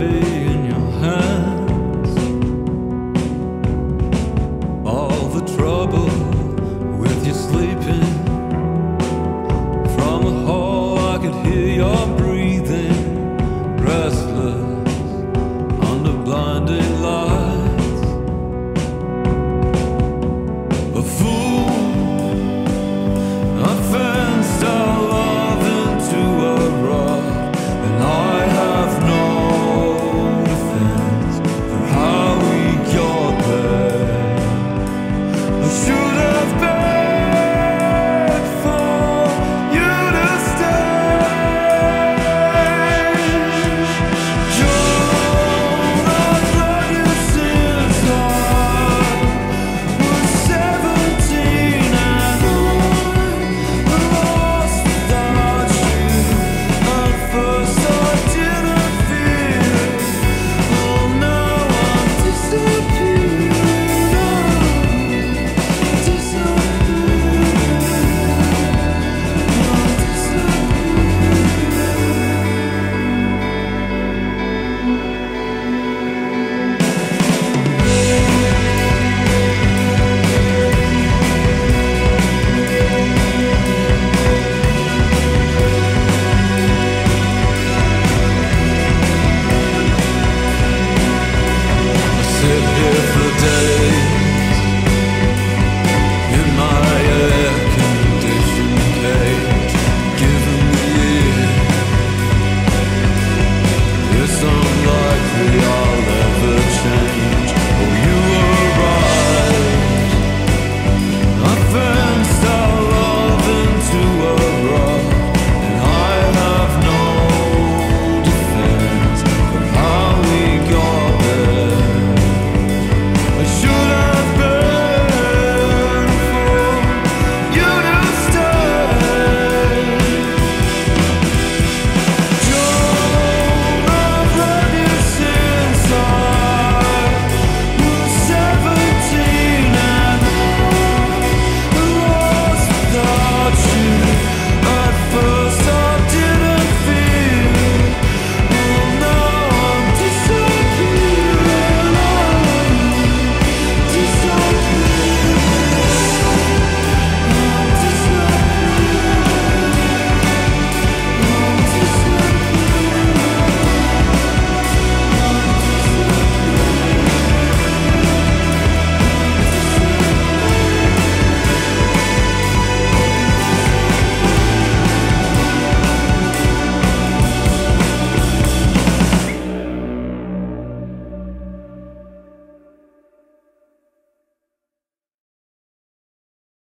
in your hands. All the trouble with your sleeping. From the hall, I could hear your breathing, restless under blinded.